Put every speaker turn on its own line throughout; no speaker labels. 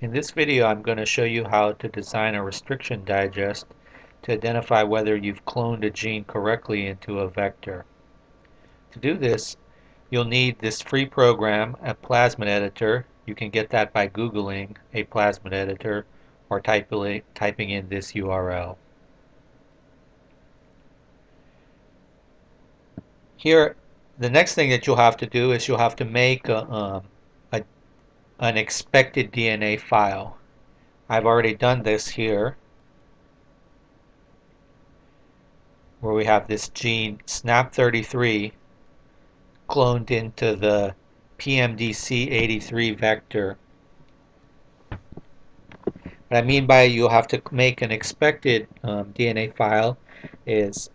In this video I'm going to show you how to design a restriction digest to identify whether you've cloned a gene correctly into a vector. To do this you'll need this free program, a plasmid editor. You can get that by googling a plasmid editor or typing in this URL. Here the next thing that you'll have to do is you'll have to make a, um, an expected DNA file. I've already done this here where we have this gene SNAP33 cloned into the PMDC83 vector. What I mean by you'll have to make an expected um, DNA file is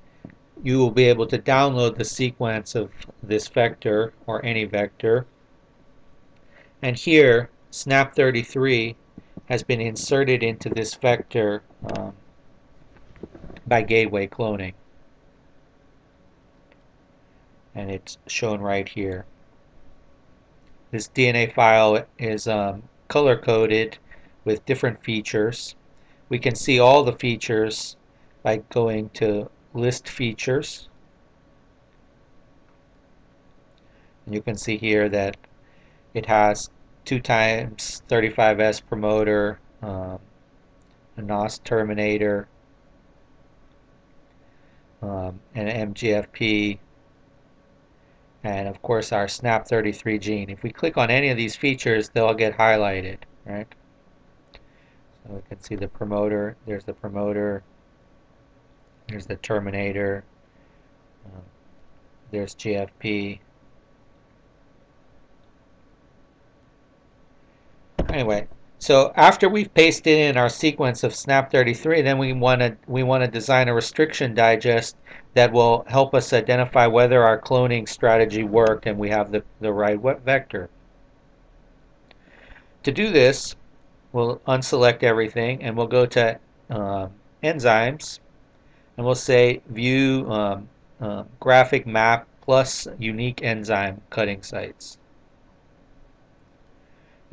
you will be able to download the sequence of this vector or any vector and here, SNAP33 has been inserted into this vector um, by gateway cloning. And it's shown right here. This DNA file is um, color coded with different features. We can see all the features by going to list features. And you can see here that it has 2 times 35S promoter, um, a NOS terminator, um, an MGFP, and of course our SNAP33 gene. If we click on any of these features, they'll get highlighted, right? So we can see the promoter, there's the promoter, there's the terminator, um, there's GFP, Anyway, so after we've pasted in our sequence of SNAP33, then we want to we want to design a restriction digest that will help us identify whether our cloning strategy worked and we have the, the right vector. To do this, we'll unselect everything and we'll go to uh, enzymes and we'll say view um, uh, graphic map plus unique enzyme cutting sites.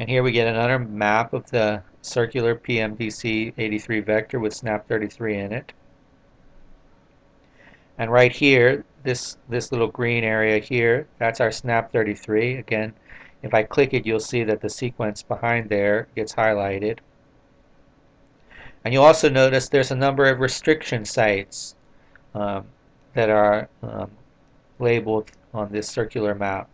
And here we get another map of the circular PMDC83 vector with SNAP33 in it. And right here, this, this little green area here, that's our SNAP33. Again, if I click it, you'll see that the sequence behind there gets highlighted. And you'll also notice there's a number of restriction sites um, that are um, labeled on this circular map.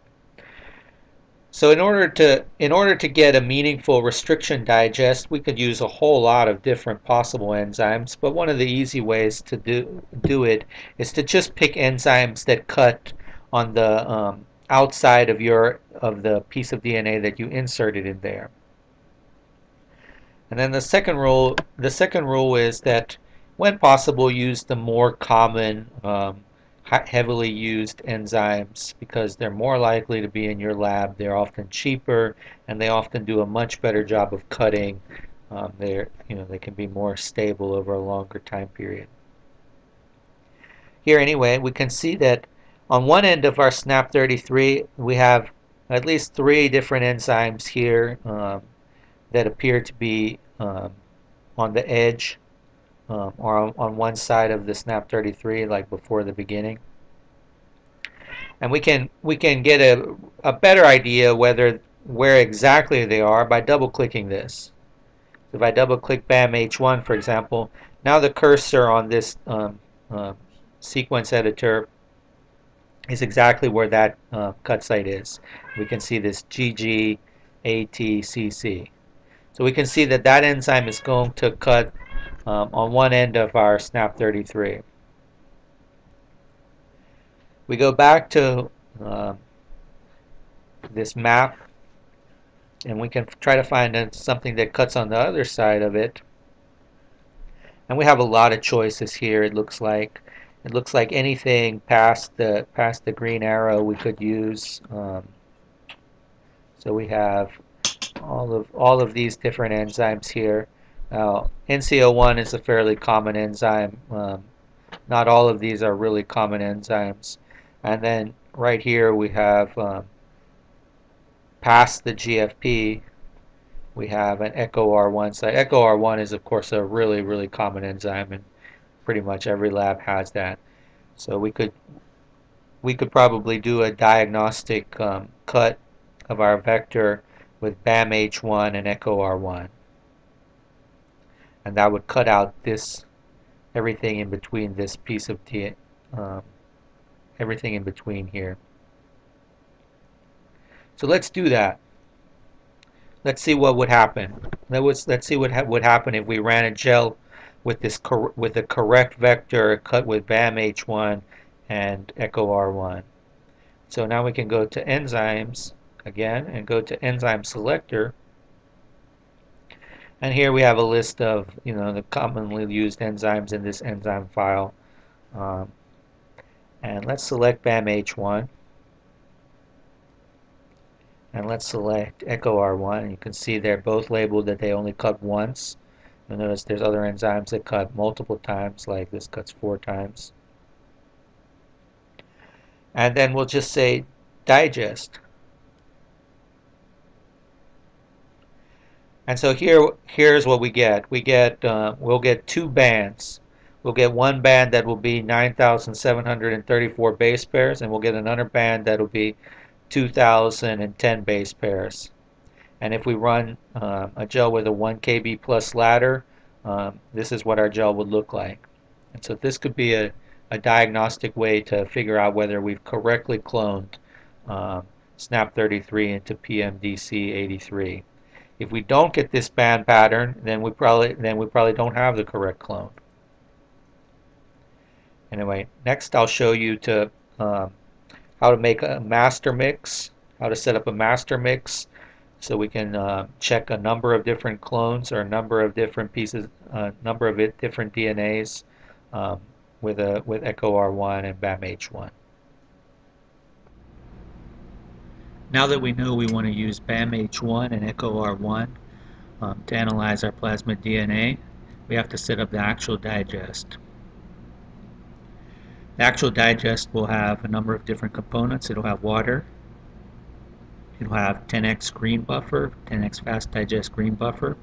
So in order to in order to get a meaningful restriction digest, we could use a whole lot of different possible enzymes, but one of the easy ways to do do it is to just pick enzymes that cut on the um, outside of your of the piece of DNA that you inserted in there. And then the second rule the second rule is that when possible use the more common um, heavily used enzymes because they're more likely to be in your lab. They're often cheaper and they often do a much better job of cutting. Um, they're, you know, they can be more stable over a longer time period. Here anyway, we can see that on one end of our SNAP33 we have at least three different enzymes here um, that appear to be um, on the edge um, or on, on, one side of the SNAP33 like before the beginning. And we can we can get a, a better idea whether where exactly they are by double clicking this. So if I double click BAM H1 for example, now the cursor on this um, uh, sequence editor is exactly where that uh, cut site is. We can see this GGATCC. So we can see that that enzyme is going to cut um, on one end of our SNAP33. We go back to uh, this map and we can try to find something that cuts on the other side of it. And we have a lot of choices here it looks like. It looks like anything past the past the green arrow we could use. Um, so we have all of all of these different enzymes here. Now, NCO1 is a fairly common enzyme. Um, not all of these are really common enzymes. And then right here we have um, past the GFP, we have an EcoR1 site. EcoR1 is of course a really really common enzyme and pretty much every lab has that. So we could we could probably do a diagnostic um, cut of our vector with BAMH1 and EcoR1 and that would cut out this everything in between this piece of T um, everything in between here. So let's do that. Let's see what would happen. Let's let's see what ha would happen if we ran a gel with this with the correct vector cut with BAM H1 and EcoR1. So now we can go to enzymes again and go to enzyme selector and here we have a list of you know the commonly used enzymes in this enzyme file. Um, and let's select BAMH1 and let's select EcoR1 and you can see they're both labeled that they only cut once. You'll notice there's other enzymes that cut multiple times like this cuts four times. And then we'll just say digest and so here here's what we get. We get uh, we'll get two bands. We'll get one band that will be 9,734 base pairs and we'll get another band that will be 2,010 base pairs. And if we run um, a gel with a 1 kb plus ladder um, this is what our gel would look like. And so this could be a, a diagnostic way to figure out whether we've correctly cloned um, SNAP33 into PMDC83 if we don't get this band pattern then we probably then we probably don't have the correct clone Anyway, next I'll show you to um, how to make a master mix, how to set up a master mix so we can uh, check a number of different clones or a number of different pieces, a uh, number of different DNAs um, with a with EcoR1 and BAMH1. Now that we know we want to use BAMH1 and EcoR1 um, to analyze our plasmid DNA, we have to set up the actual digest. The actual digest will have a number of different components. It'll have water. It'll have 10x green buffer, 10x fast digest green buffer.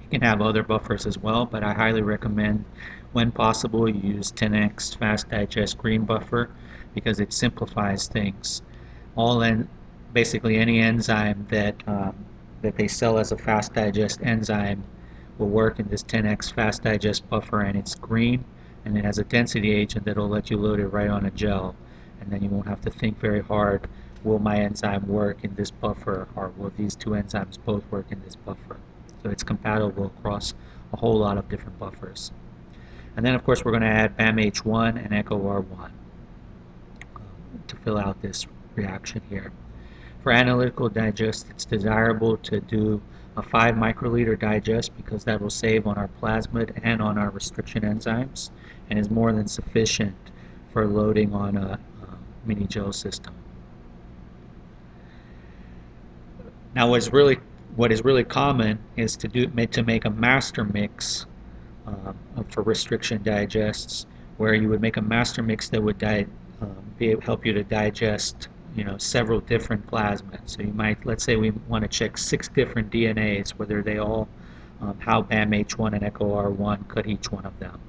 You can have other buffers as well, but I highly recommend when possible use 10x fast digest green buffer because it simplifies things. All in basically any enzyme that um, that they sell as a fast digest enzyme will work in this 10x fast digest buffer and it's green. And it has a density agent that'll let you load it right on a gel. And then you won't have to think very hard will my enzyme work in this buffer or will these two enzymes both work in this buffer? So it's compatible across a whole lot of different buffers. And then of course we're going to add BAMH1 and EcoR1 um, to fill out this reaction here for analytical digest it's desirable to do a 5 microliter digest because that will save on our plasmid and on our restriction enzymes and is more than sufficient for loading on a, a mini gel system. Now what is really what is really common is to do to make a master mix um, for restriction digests where you would make a master mix that would um, be, help you to digest you know several different plasmids. So you might let's say we want to check six different DNAs whether they all um, how BAMH1 and EcoR1 cut each one of them.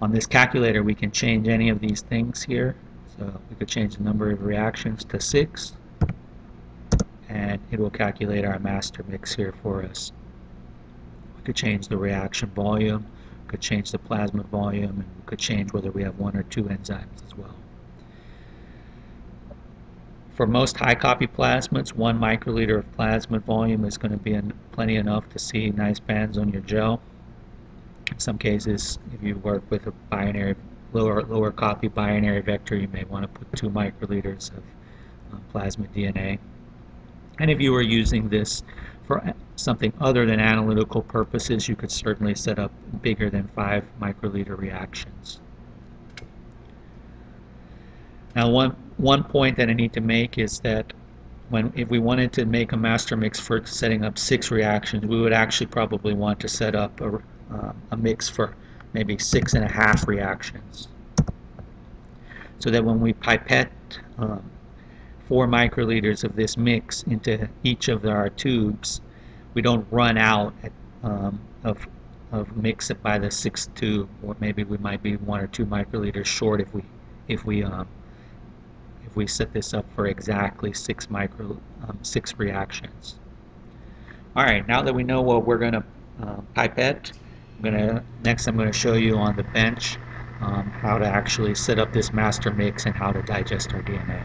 On this calculator we can change any of these things here. So we could change the number of reactions to 6 and it will calculate our master mix here for us. We could change the reaction volume, could change the plasmid volume, and we could change whether we have one or two enzymes as well. For most high copy plasmids, one microliter of plasmid volume is going to be plenty enough to see nice bands on your gel. In some cases, if you work with a binary, lower, lower copy binary vector, you may want to put 2 microliters of uh, plasmid DNA. And if you were using this for something other than analytical purposes, you could certainly set up bigger than 5 microliter reactions. Now one, one point that I need to make is that when if we wanted to make a master mix for setting up six reactions, we would actually probably want to set up a, uh, a mix for maybe six and a half reactions. So that when we pipette um, four microliters of this mix into each of our tubes, we don't run out um, of, of mix it by the sixth tube, or maybe we might be one or two microliters short if we if we um, we set this up for exactly six micro um, six reactions. All right, now that we know what we're going to uh, pipette, I'm gonna next I'm going to show you on the bench um, how to actually set up this master mix and how to digest our DNA.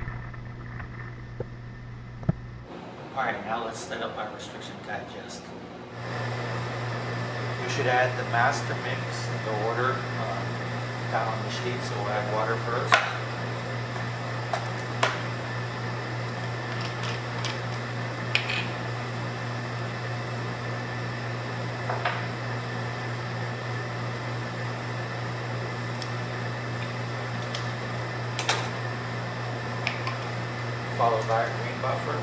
Alright, now let's set up our restriction digest. We should add the master mix in the order uh, down on the sheet, so we'll add water first. Followed by a green buffer.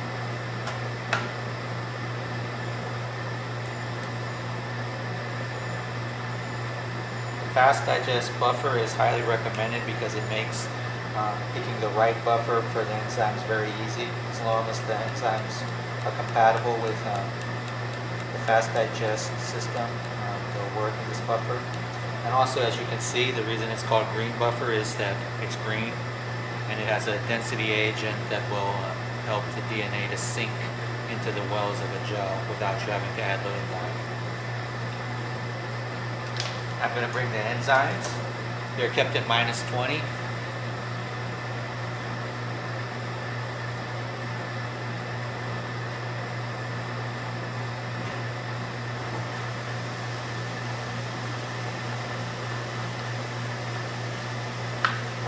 The fast digest buffer is highly recommended because it makes uh, picking the right buffer for the enzymes very easy as long as the enzymes are compatible with um, the fast digest system um, they'll work in this buffer and also as you can see the reason it's called green buffer is that it's green and it has a density agent that will uh, help the DNA to sink into the wells of a gel without you having to add little more. I'm going to bring the enzymes. They're kept at minus 20.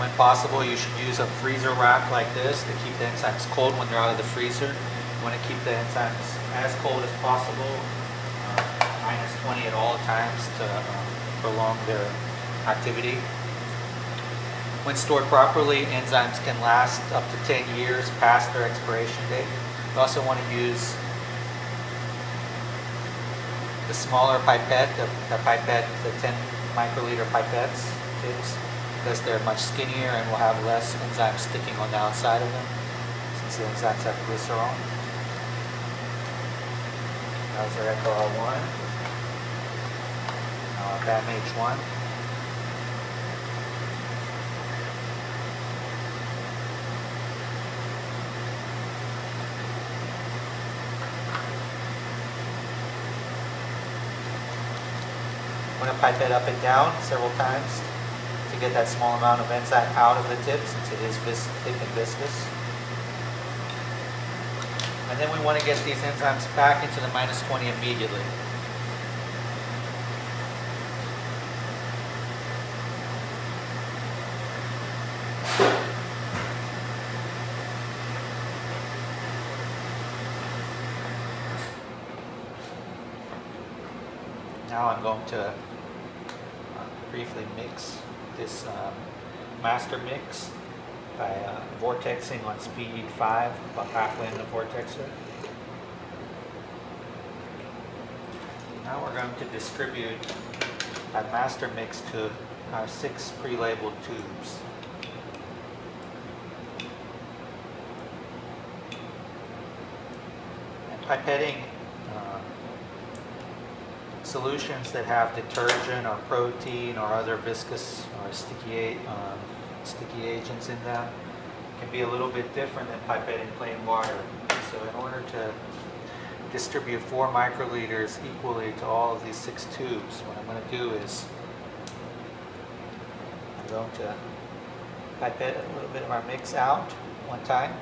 When possible, you should use a freezer rack like this to keep the enzymes cold when they're out of the freezer. You want to keep the enzymes as cold as possible, uh, minus 20 at all times to uh, prolong their activity. When stored properly, enzymes can last up to 10 years past their expiration date. You also want to use the smaller pipette, the, the pipette, the 10 microliter pipettes tips, because they're much skinnier and will have less enzymes sticking on the outside of them, since the enzymes have glycerol. Those are EcoR1 uh, BAM H1. I'm going to pipe it up and down several times get that small amount of enzyme out of the tip since it is thick and viscous. And then we want to get these enzymes back into the minus 20 immediately. Now I'm going to uh, briefly mix this um, master mix by uh, vortexing on speed 5, about halfway in the vortexer. Now we're going to distribute that master mix to our six pre-labeled tubes. And pipetting solutions that have detergent or protein or other viscous or sticky, um, sticky agents in them can be a little bit different than pipetting plain water. So in order to distribute four microliters equally to all of these six tubes, what I'm going to do is I'm going to pipette a little bit of our mix out one time,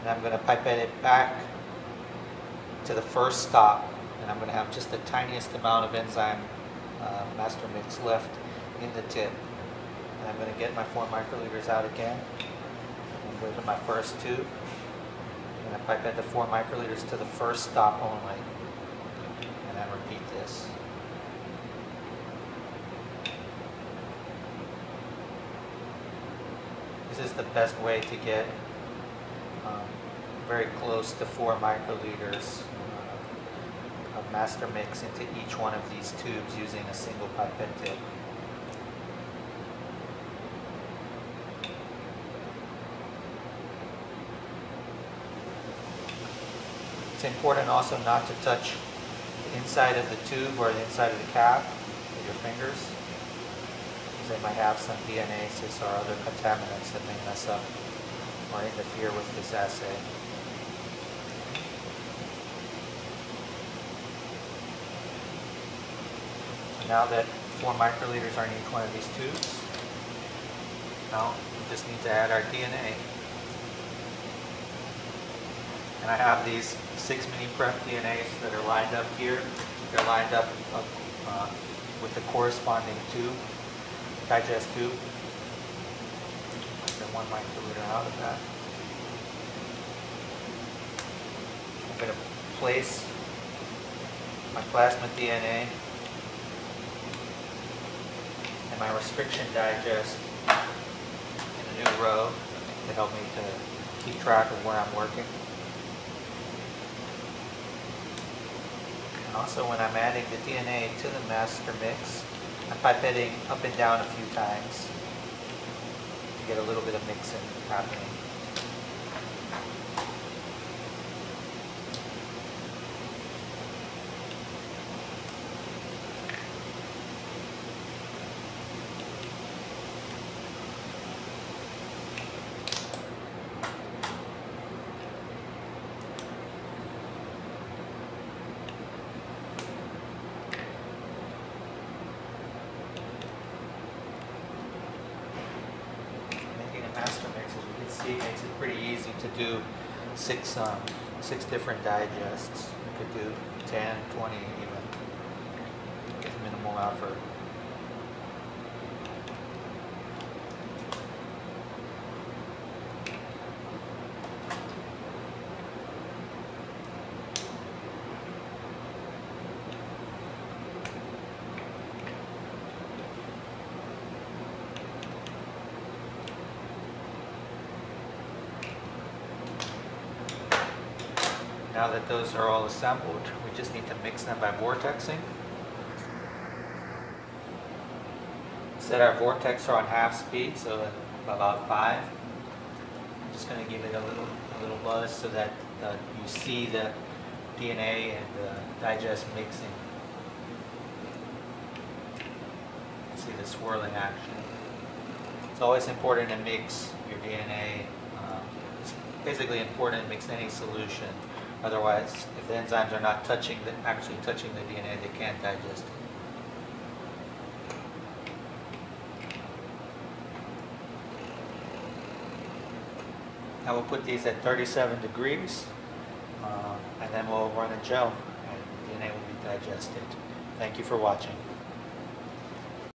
and I'm going to pipette it back to the first stop I'm going to have just the tiniest amount of enzyme uh, master mix left in the tip. And I'm going to get my 4 microliters out again. and go to my first tube. I'm going to pipette the 4 microliters to the first stop only. And then repeat this. This is the best way to get um, very close to 4 microliters master mix into each one of these tubes using a single pipette tip. It's important also not to touch the inside of the tube or the inside of the cap with your fingers, because they might have some DNases or other contaminants that may mess up or interfere with this assay. So now that 4 microliters are in each one of these tubes, now we just need to add our DNA. And I have these six mini prep DNAs that are lined up here. They're lined up uh, with the corresponding tube, digest tube. Then one microliter out of that. I'm going to place my plasmid DNA my restriction digest in a new row to help me to keep track of where I'm working. And also when I'm adding the DNA to the master mix, I'm pipetting up and down a few times to get a little bit of mixing happening. making a master mix, as you can see, makes it pretty easy to do six um, six different digests. You could do 10, 20 even, with minimal effort. Now that those are all assembled, we just need to mix them by vortexing. Set our vortexer on half speed, so about five. I'm just going to give it a little, a little buzz so that uh, you see the DNA and the digest mixing. See the swirling action. It's always important to mix your DNA. Um, it's basically important to mix any solution. Otherwise, if the enzymes are not touching, the, actually touching the DNA, they can't digest it. Now we'll put these at 37 degrees, uh, and then we'll run a gel, and DNA will be digested. Thank you for watching.